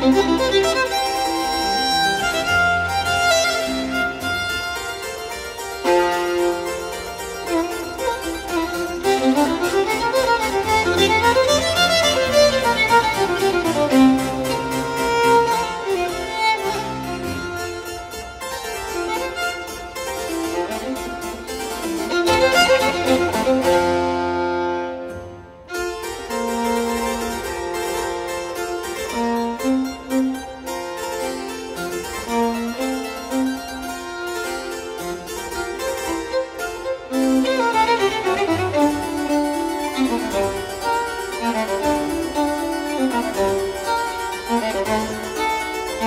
Thank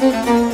Música